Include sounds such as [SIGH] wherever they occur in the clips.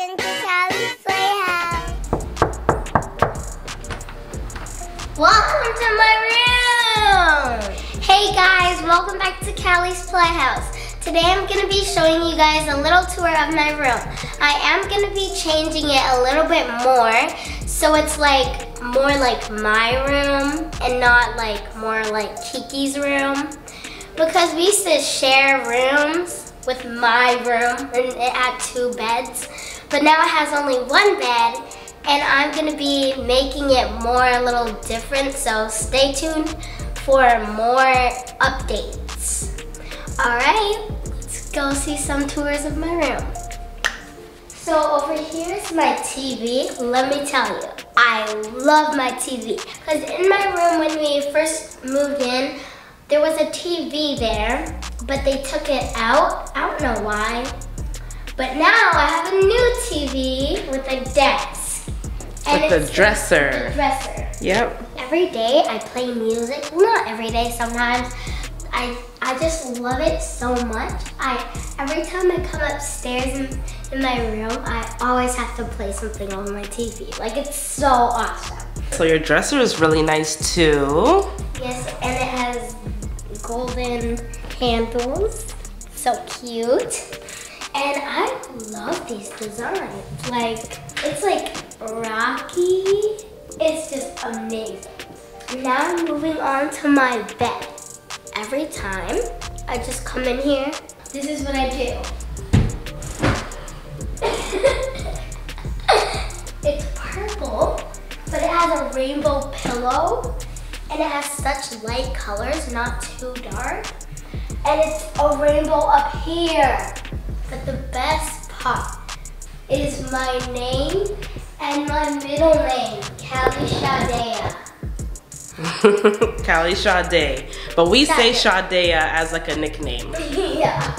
Welcome to Cali's Playhouse. Welcome to my room. Hey guys, welcome back to Cali's Playhouse. Today I'm going to be showing you guys a little tour of my room. I am going to be changing it a little bit more so it's like more like my room and not like more like Kiki's room because we used to share rooms with my room and it had two beds. But now it has only one bed and I'm gonna be making it more a little different. So stay tuned for more updates. All right, let's go see some tours of my room. So over here is my TV. Let me tell you, I love my TV. Because in my room when we first moved in, there was a TV there but they took it out. I don't know why. But now I have a new With desk. And with the dresser. The dresser. Yep. Every day I play music. not every day, sometimes. I I just love it so much. I every time I come upstairs in, in my room, I always have to play something on my TV. Like it's so awesome. So your dresser is really nice too. Yes, and it has golden handles. So cute. And I love these designs. Like, it's like rocky. It's just amazing. Now I'm moving on to my bed. Every time I just come in here, this is what I do. [LAUGHS] it's purple, but it has a rainbow pillow and it has such light colors, not too dark and it's a rainbow up here. But the best part is my name and my middle name, Cali Shadea. [LAUGHS] Cali Sade. But we say Shadea as like a nickname. [LAUGHS] yeah.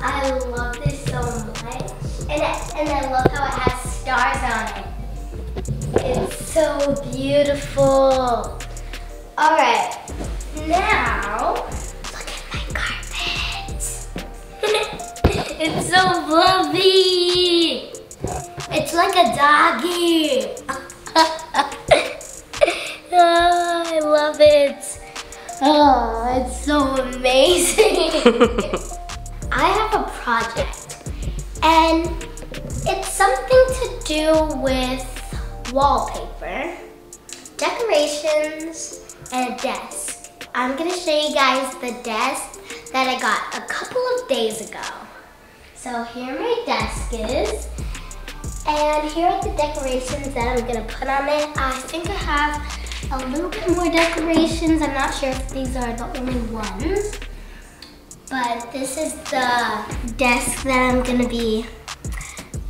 I love this so much. And I, and I love how it has stars on it. It's so beautiful. All right, now, It's so fluffy. It's like a doggy. [LAUGHS] oh, I love it. Oh, it's so amazing. [LAUGHS] I have a project and it's something to do with wallpaper, decorations, and a desk. I'm gonna show you guys the desk that I got a couple of days ago. So here my desk is. And here are the decorations that I'm gonna put on it. I think I have a little bit more decorations. I'm not sure if these are the only ones. But this is the desk that I'm gonna be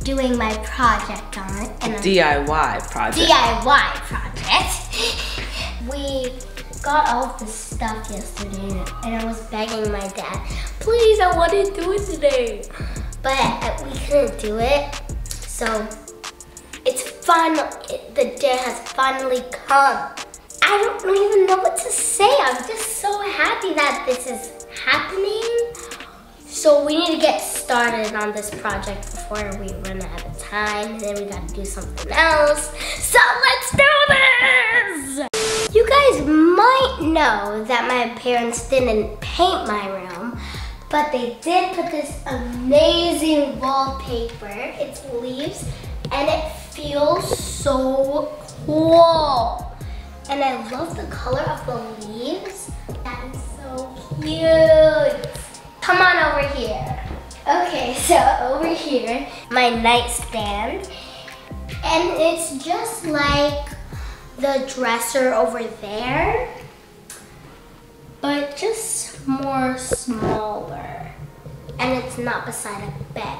doing my project on. And DIY project. DIY project. [LAUGHS] we got all this stuff yesterday and I was begging my dad, please, I want to do it today but we couldn't do it. So it's fun. It, the day has finally come. I don't even know what to say. I'm just so happy that this is happening. So we need to get started on this project before we run out of time. Then we gotta do something else. So let's do this! You guys might know that my parents didn't paint my room, but they did put this amazing wallpaper. It's leaves and it feels so cool. And I love the color of the leaves. That is so cute. Come on over here. Okay, [LAUGHS] so over here, my nightstand. And it's just like the dresser over there, but just more smaller. And it's not beside a bed.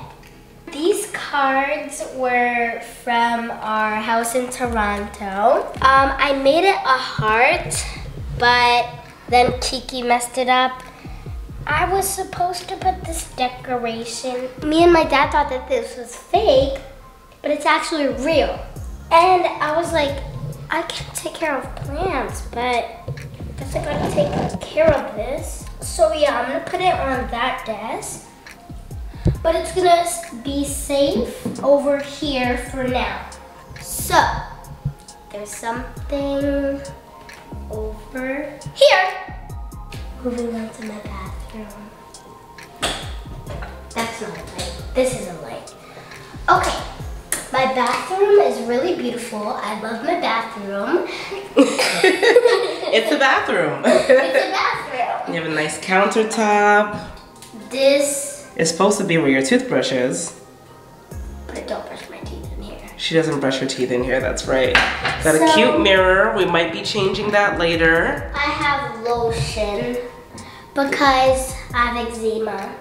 These cards were from our house in Toronto. Um, I made it a heart, but then Kiki messed it up. I was supposed to put this decoration. Me and my dad thought that this was fake, but it's actually real. And I was like, I can take care of plants, but guess I gotta take care of this. So yeah, I'm gonna put it on that desk. but it's gonna be safe over here for now. So, there's something over here. Moving on to my bathroom. That's not a light. This is a light. Okay. My bathroom is really beautiful. I love my bathroom. [LAUGHS] it's a bathroom. it's a [LAUGHS] bathroom. You have a nice countertop. This. It's supposed to be where your toothbrush is. But I don't brush my teeth in here. She doesn't brush her teeth in here, that's right. Got So- a cute mirror. We might be changing that later. I have lotion because I have eczema.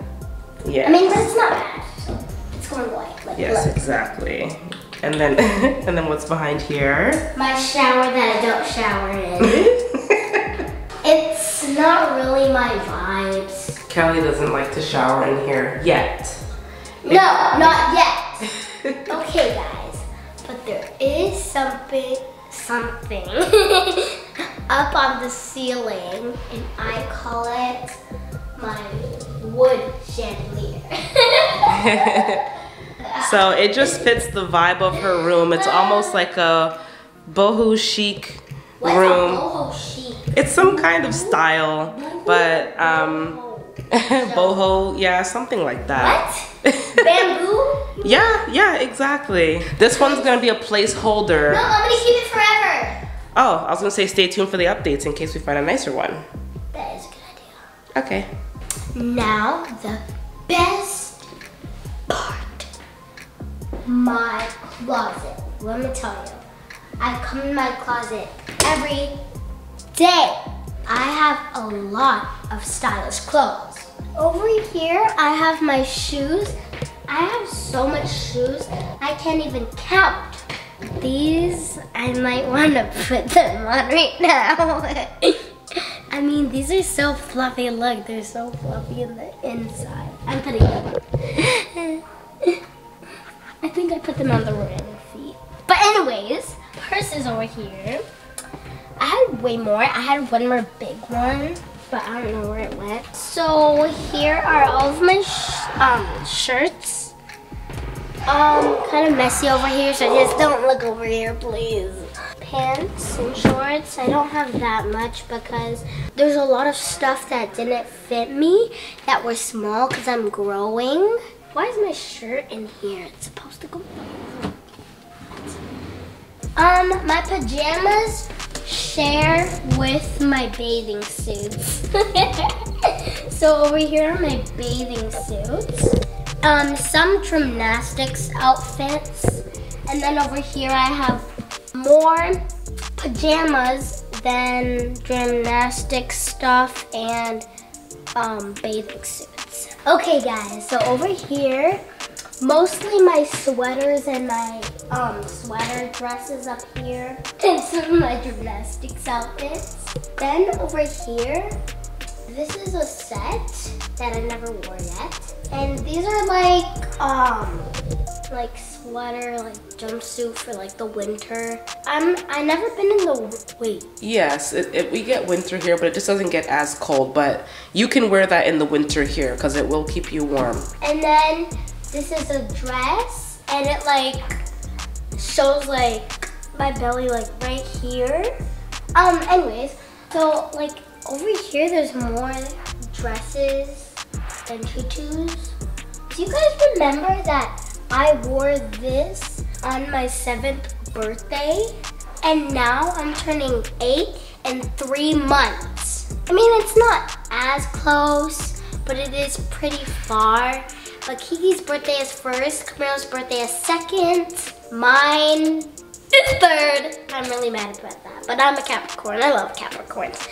Yeah. I mean, but it's not bad. It's going away. Like, Yes, look. exactly. And then [LAUGHS] and then what's behind here? My shower that I don't shower in. [LAUGHS] it's not really my vibes. Cali doesn't like to shower in here yet. No, not yet. Okay, guys, but there is something, something [LAUGHS] up on the ceiling, and I call it my wood chandelier. [LAUGHS] So it just fits the vibe of her room. It's almost like a boho chic What's room. A boho chic? It's some kind of style, but um [LAUGHS] boho, yeah, something like that. What? Bamboo? [LAUGHS] yeah, yeah, exactly. This one's gonna be a placeholder. No, I'm gonna keep it forever. Oh, I was gonna say stay tuned for the updates in case we find a nicer one. That is a good idea. Okay. Now the best part. My closet. Let me tell you. I come in my closet every day. I have a lot of stylish clothes. Over here, I have my shoes. I have so much shoes, I can't even count. These, I might want to [LAUGHS] put them on right now. [LAUGHS] I mean, these are so fluffy. Look, they're so fluffy in the inside. I'm putting them. [LAUGHS] I think I put them on the wrong feet. But anyways, purse is over here. I had way more. I had one more big one, but I don't know where it went. So here are all of my sh um, shirts. Um, kind of messy over here, so just don't look over here, please. Pants and shorts, I don't have that much because there's a lot of stuff that didn't fit me that were small because I'm growing. Why is my shirt in here? It's supposed to go. Um, my pajamas share with my bathing suits. [LAUGHS] so over here are my bathing suits. Um, some gymnastics outfits. And then over here I have more pajamas than gymnastic stuff and um, bathing suits. Okay guys, so over here, mostly my sweaters and my um, sweater dresses up here [LAUGHS] and some of my gymnastics outfits. Then over here, this is a set that I never wore yet. And these are like, um, like sweater, like jumpsuit for like the winter. I'm, I never been in the, wait, Yes, it, it, we get winter here, but it just doesn't get as cold. But you can wear that in the winter here because it will keep you warm. And then this is a dress and it like shows like my belly like right here. Um anyways, so like over here there's more dresses and tutus. Do you guys remember that I wore this on my seventh birthday? And now I'm turning eight in three months. I mean, it's not as close, but it is pretty far. But Kiki's birthday is first, Kameiro's birthday is second, mine is third. I'm really mad about that, but I'm a Capricorn. I love Capricorns.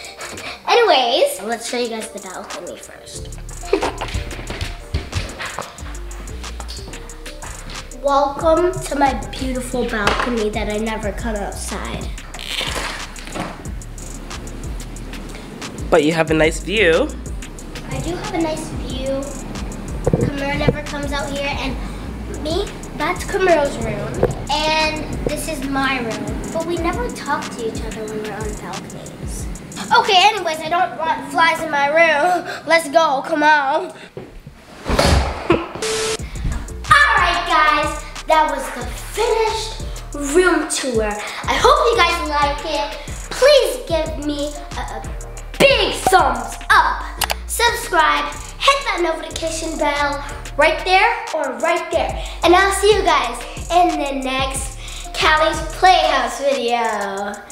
[LAUGHS] Anyways, let's show you guys the balcony first. [LAUGHS] Welcome to my beautiful balcony that I never come outside. But you have a nice view. I do have a nice view. Kameiro never comes out here, and me, that's Kameiro's room, and this is my room. But we never talk to each other when we're on balconies. Okay, anyways, I don't want flies in my room. Let's go, come on. All right, guys, that was the finished room tour. I hope you guys like it. Please give me a, a big thumbs up. Subscribe, that notification bell right there or right there. And I'll see you guys in the next Cali's Playhouse video.